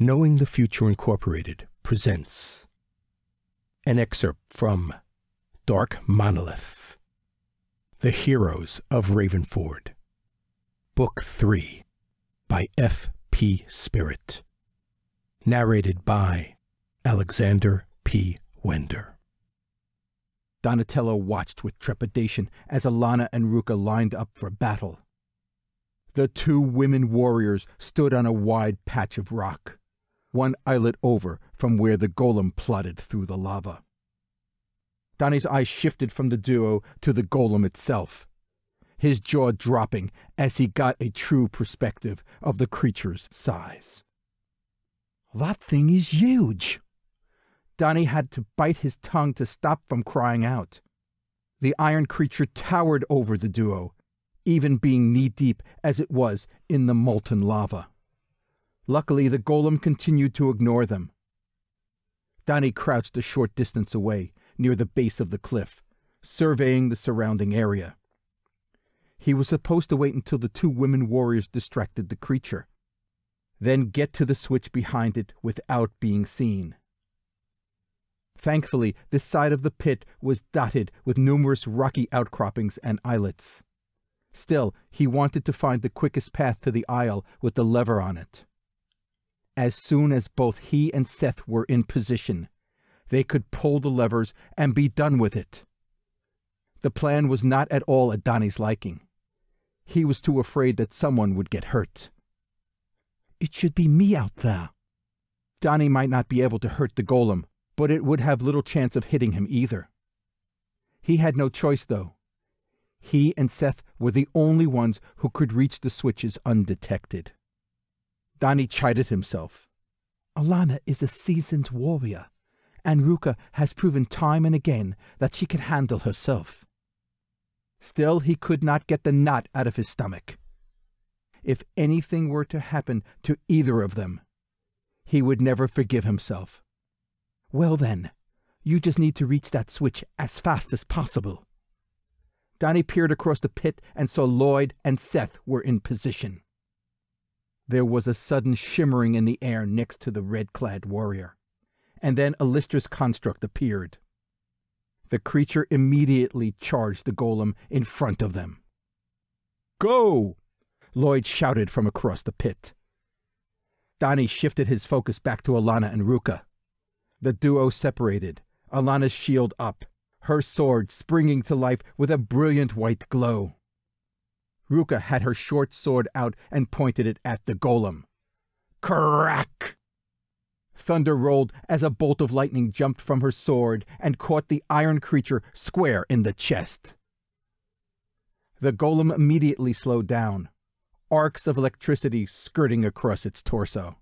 Knowing the Future Incorporated presents an excerpt from Dark Monolith The Heroes of Ravenford, Book 3 by F. P. Spirit, narrated by Alexander P. Wender. Donatello watched with trepidation as Alana and Ruka lined up for battle. The two women warriors stood on a wide patch of rock, one islet over from where the golem plodded through the lava. Donnie's eyes shifted from the duo to the golem itself, his jaw dropping as he got a true perspective of the creature's size. That thing is huge. Donnie had to bite his tongue to stop from crying out. The iron creature towered over the duo, even being knee deep as it was in the molten lava. Luckily, the golem continued to ignore them. Donnie crouched a short distance away, near the base of the cliff, surveying the surrounding area. He was supposed to wait until the two women warriors distracted the creature, then get to the switch behind it without being seen. Thankfully, this side of the pit was dotted with numerous rocky outcroppings and islets. Still, he wanted to find the quickest path to the isle with the lever on it. As soon as both he and Seth were in position, they could pull the levers and be done with it. The plan was not at all at Donnie's liking. He was too afraid that someone would get hurt. It should be me out there. Donnie might not be able to hurt the golem, but it would have little chance of hitting him either. He had no choice, though. He and Seth were the only ones who could reach the switches undetected. Donnie chided himself. Alana is a seasoned warrior, and Ruka has proven time and again that she can handle herself. Still, he could not get the knot out of his stomach. If anything were to happen to either of them, he would never forgive himself. Well then, you just need to reach that switch as fast as possible. Donnie peered across the pit and saw Lloyd and Seth were in position. There was a sudden shimmering in the air next to the red-clad warrior, and then a lustrous construct appeared. The creature immediately charged the golem in front of them. Go! Lloyd shouted from across the pit. Donnie shifted his focus back to Alana and Ruka. The duo separated, Alana's shield up, her sword springing to life with a brilliant white glow. Ruka had her short sword out and pointed it at the golem. Crack! Thunder rolled as a bolt of lightning jumped from her sword and caught the iron creature square in the chest. The golem immediately slowed down, arcs of electricity skirting across its torso.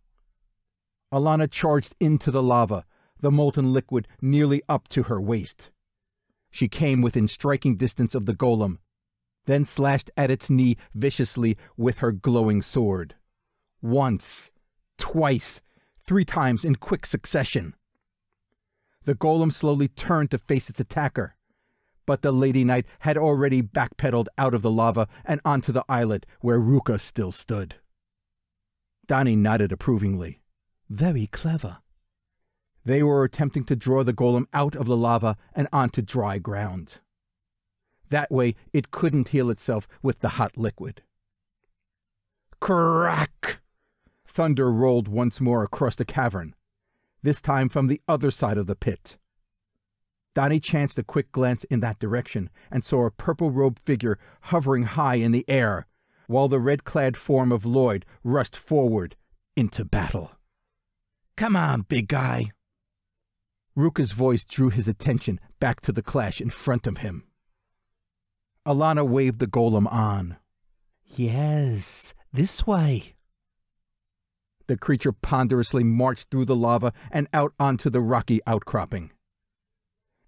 Alana charged into the lava, the molten liquid nearly up to her waist. She came within striking distance of the golem, then slashed at its knee viciously with her glowing sword. Once, twice, three times in quick succession. The golem slowly turned to face its attacker, but the Lady Knight had already backpedaled out of the lava and onto the islet where Ruka still stood. Donnie nodded approvingly. Very clever. They were attempting to draw the golem out of the lava and onto dry ground. That way it couldn't heal itself with the hot liquid. Crack! Thunder rolled once more across the cavern, this time from the other side of the pit. Donnie chanced a quick glance in that direction and saw a purple-robed figure hovering high in the air, while the red-clad form of Lloyd rushed forward into battle. Come on, big guy, Ruka's voice drew his attention back to the clash in front of him. Alana waved the golem on. Yes, this way. The creature ponderously marched through the lava and out onto the rocky outcropping.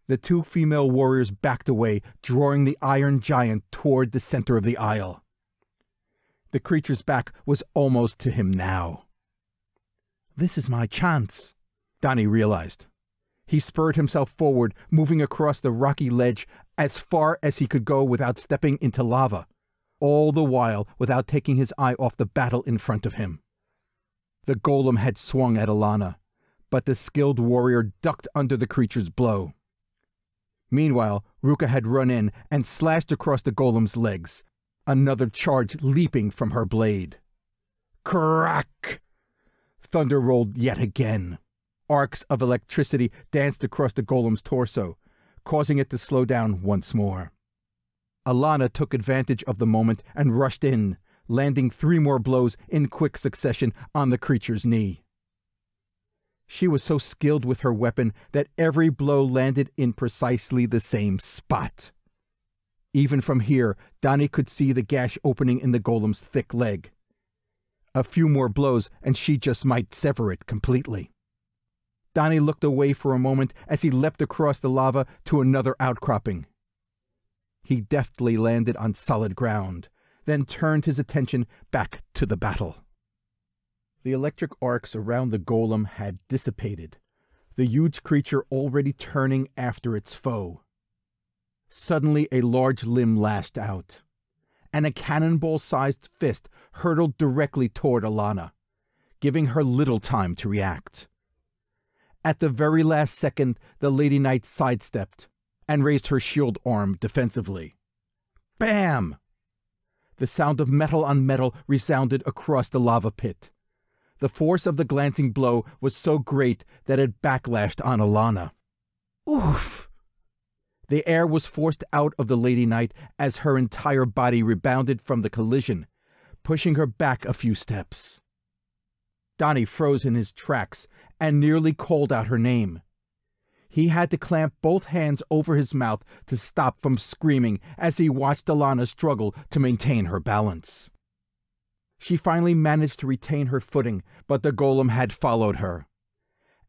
The two female warriors backed away, drawing the iron giant toward the center of the isle. The creature's back was almost to him now. This is my chance, Donnie realized. He spurred himself forward, moving across the rocky ledge as far as he could go without stepping into lava, all the while without taking his eye off the battle in front of him. The golem had swung at Alana, but the skilled warrior ducked under the creature's blow. Meanwhile, Ruka had run in and slashed across the golem's legs, another charge leaping from her blade. Crack! Thunder rolled yet again. Arcs of electricity danced across the golem's torso, causing it to slow down once more. Alana took advantage of the moment and rushed in, landing three more blows in quick succession on the creature's knee. She was so skilled with her weapon that every blow landed in precisely the same spot. Even from here, Donnie could see the gash opening in the golem's thick leg. A few more blows, and she just might sever it completely. Donnie looked away for a moment as he leapt across the lava to another outcropping. He deftly landed on solid ground, then turned his attention back to the battle. The electric arcs around the golem had dissipated, the huge creature already turning after its foe. Suddenly a large limb lashed out, and a cannonball-sized fist hurtled directly toward Alana, giving her little time to react. At the very last second, the Lady Knight sidestepped and raised her shield arm defensively. Bam! The sound of metal on metal resounded across the lava pit. The force of the glancing blow was so great that it backlashed on Alana. Oof! The air was forced out of the Lady Knight as her entire body rebounded from the collision, pushing her back a few steps. Donnie froze in his tracks and nearly called out her name. He had to clamp both hands over his mouth to stop from screaming as he watched Alana struggle to maintain her balance. She finally managed to retain her footing, but the golem had followed her.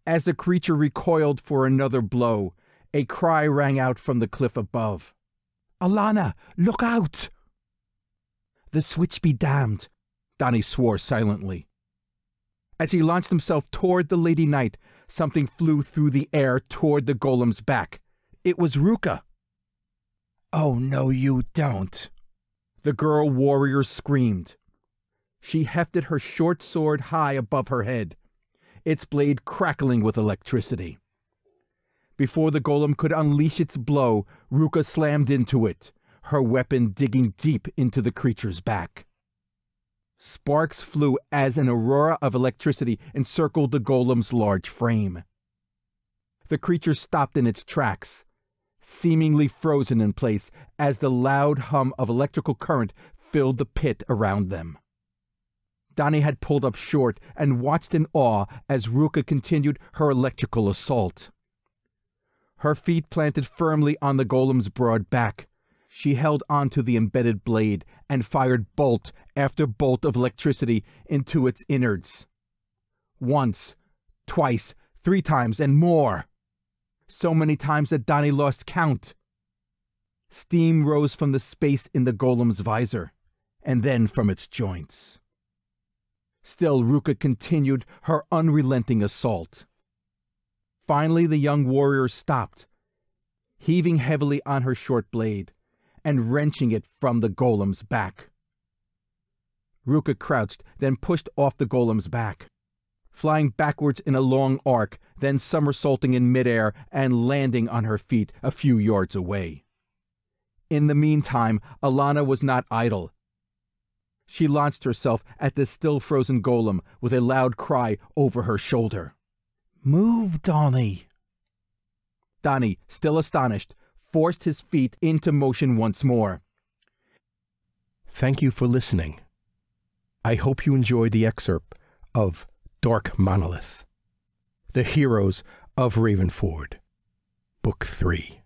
As the creature recoiled for another blow, a cry rang out from the cliff above. Alana, look out! The switch be damned, Donnie swore silently. As he launched himself toward the Lady Knight, something flew through the air toward the golem's back. It was Ruka. Oh, no, you don't. The girl warrior screamed. She hefted her short sword high above her head, its blade crackling with electricity. Before the golem could unleash its blow, Ruka slammed into it, her weapon digging deep into the creature's back. Sparks flew as an aurora of electricity encircled the golem's large frame. The creature stopped in its tracks, seemingly frozen in place as the loud hum of electrical current filled the pit around them. Donnie had pulled up short and watched in awe as Ruka continued her electrical assault. Her feet planted firmly on the golem's broad back, she held onto the embedded blade and fired bolt after bolt of electricity into its innards. Once, twice, three times, and more. So many times that Donnie lost count. Steam rose from the space in the golem's visor, and then from its joints. Still, Ruka continued her unrelenting assault. Finally, the young warrior stopped, heaving heavily on her short blade and wrenching it from the golem's back. Ruka crouched, then pushed off the golem's back, flying backwards in a long arc, then somersaulting in midair and landing on her feet a few yards away. In the meantime, Alana was not idle. She launched herself at the still frozen golem with a loud cry over her shoulder. Move, Donnie! Donnie, still astonished, forced his feet into motion once more. Thank you for listening. I hope you enjoyed the excerpt of Dark Monolith, The Heroes of Ravenford, Book 3.